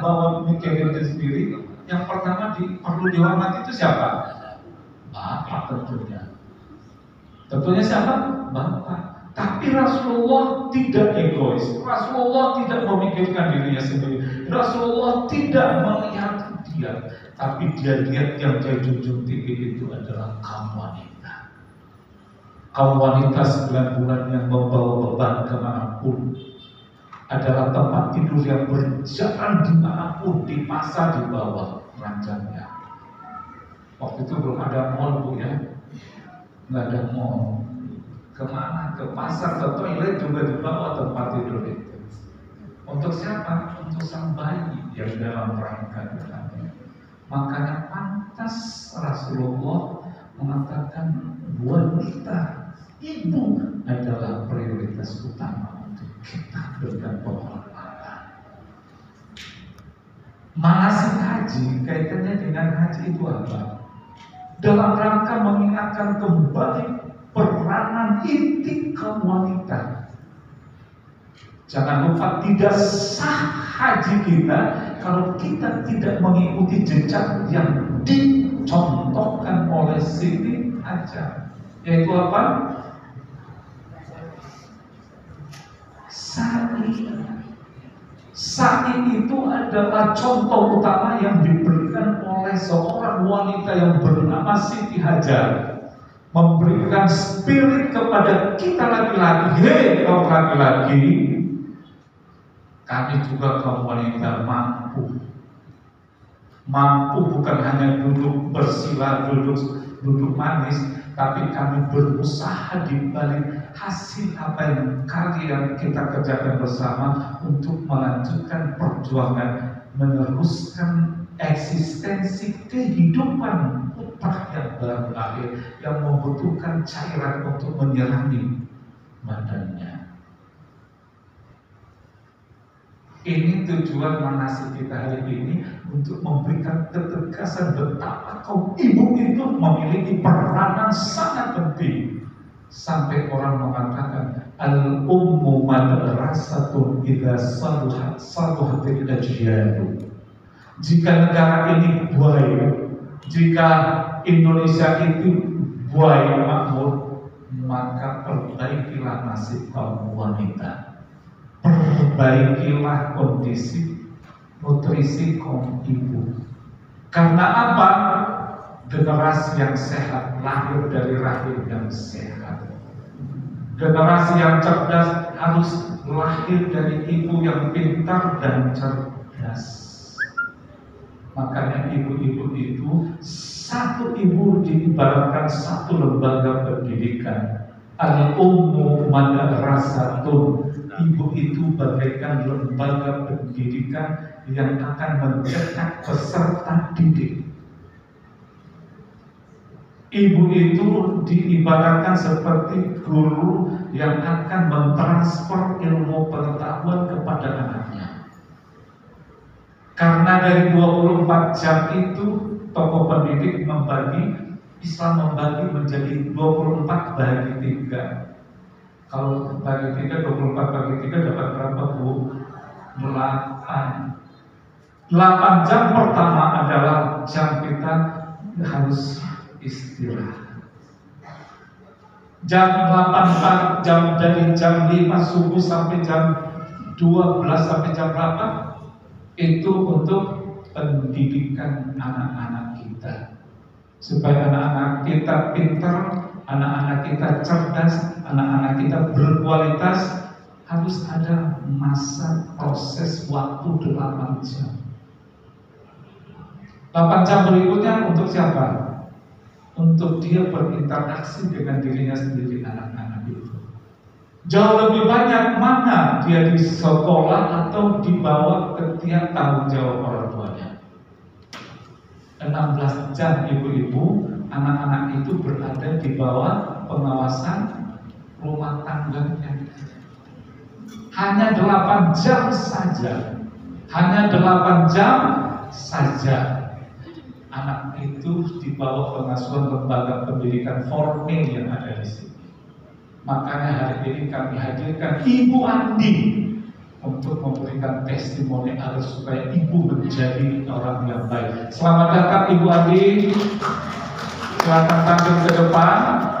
bawa mikirin diri sendiri, yang pertama di, perlu dihormati itu siapa? Bapak tentunya. Tentunya siapa? Bapak. Tapi Rasulullah tidak egois. Rasulullah tidak memikirkan dirinya sendiri. Rasulullah tidak melihat dia. Tapi dia lihat yang dia junjung tinggi itu adalah kaum wanita. Kaum wanita sembilan bulan yang membawa beban ke mana pun adalah tempat tidur yang berjalan di mana pun di masa di bawah ranjangnya. Waktu itu belum ada mall bu ya, nggak ada mall. Ke mana? Ke pasar, ke toilet juga di bawah tempat tidur itu. Untuk siapa? Untuk sang bayi yang dalam rangka kandungannya. Makanya pantas Rasulullah mengatakan wanita ibu adalah prioritas utama kita berikan penghormatan. Manasik haji kaitannya dengan haji itu apa? Dalam rangka mengingatkan kembali peranan inti kaum wanita. Jangan lupa tidak sah haji kita kalau kita tidak mengikuti jejak yang dicontohkan oleh Siti Hajar. Yaitu apa? Sa'i. Sa'i itu adalah contoh utama yang diberikan oleh seorang wanita yang bernama Siti Hajar memberikan spirit kepada kita laki-laki. Hei kaum laki-laki, kami juga kaum wanita mampu. Mampu bukan hanya duduk bersila, duduk duduk manis, tapi kami berusaha di balik hasil apa yang karya kita kerjakan bersama untuk melanjutkan perjuangan meneruskan eksistensi kehidupan putra yang baru lahir yang membutuhkan cairan untuk menyerangi badannya. Ini tujuan manasik kita hari ini untuk memberikan ketegasan betapa kaum ibu itu memiliki peranan sangat penting sampai orang mengatakan al ummu madrasatun idza saluhat saluhatil ajyadu jika negara ini baik jika Indonesia itu baik makmur maka perbaikilah nasib kaum wanita perbaikilah kondisi nutrisi kaum ibu. Karena apa? Generasi yang sehat lahir dari rahim yang sehat. Generasi yang cerdas harus lahir dari ibu yang pintar dan cerdas. Makanya ibu-ibu itu satu ibu diibaratkan satu lembaga pendidikan. Al-ummu madrasatun ibu itu bagaikan lembaga pendidikan yang akan mencetak peserta didik. Ibu itu diibaratkan seperti guru yang akan mentransfer ilmu pengetahuan kepada anaknya. Karena dari 24 jam itu tokoh pendidik membagi Islam membagi menjadi 24 bagi tiga kalau bagi tiga, 24 bagi tiga dapat berapa bu? 8 8 jam pertama adalah jam kita harus istirahat Jam 8 jam dari jam 5 subuh sampai jam 12 sampai jam berapa? Itu untuk pendidikan anak-anak kita Supaya anak-anak kita pintar anak-anak kita cerdas, anak-anak kita berkualitas, harus ada masa proses waktu 8 jam. 8 jam berikutnya untuk siapa? Untuk dia berinteraksi dengan dirinya sendiri anak-anak itu. Jauh lebih banyak mana dia di sekolah atau dibawa ke tiap tanggung jawab orang tuanya. 16 jam ibu-ibu anak-anak itu berada di bawah pengawasan rumah tangganya. Hanya delapan jam saja, hanya delapan jam saja anak itu di bawah pengasuhan lembaga pendidikan formal yang ada di sini. Makanya hari ini kami hadirkan Ibu Andi untuk memberikan testimoni agar supaya ibu menjadi orang yang baik. Selamat datang Ibu Andi. selamat datang ke depan.